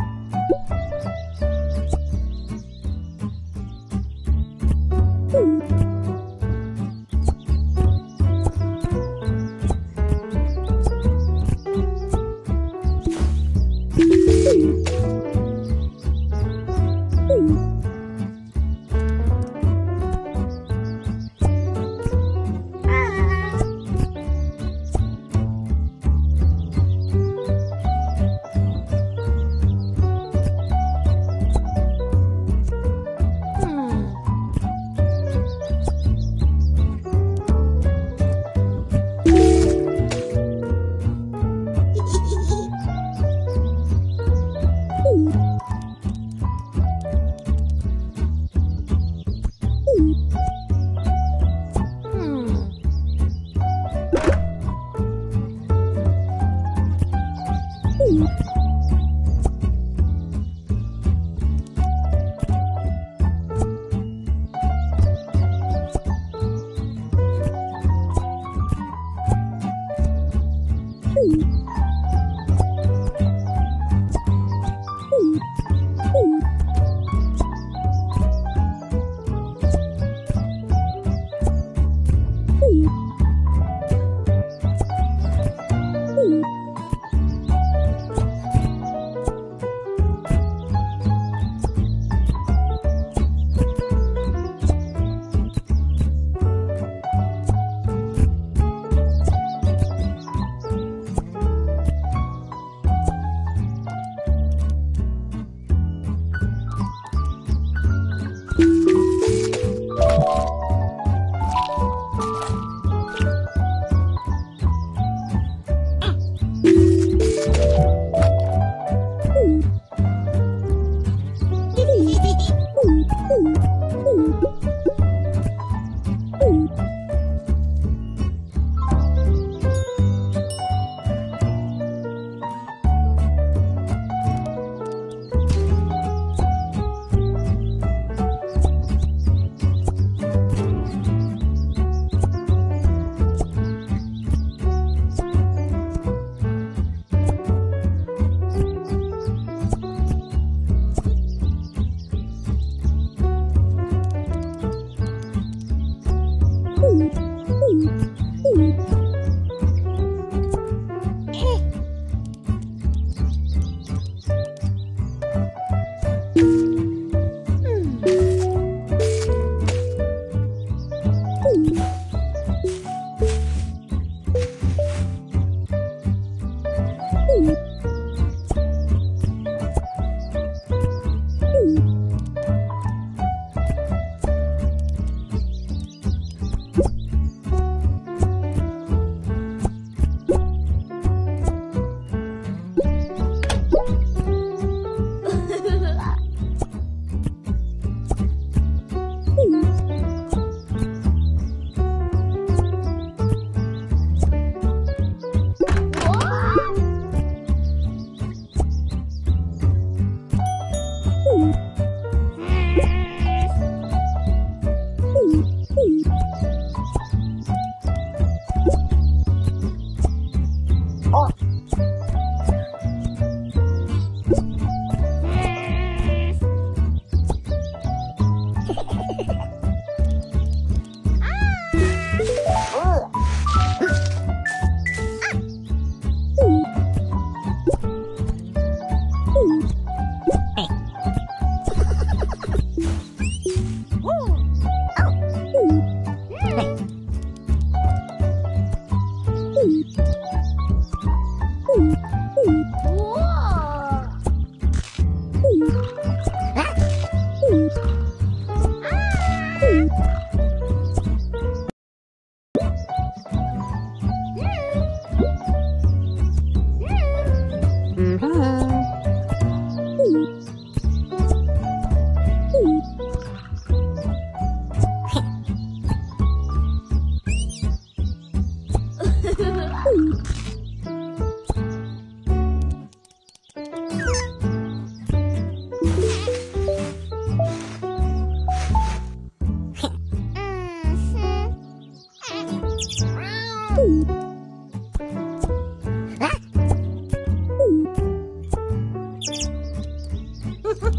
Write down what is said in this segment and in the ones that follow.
ピッ!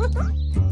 Ha ha!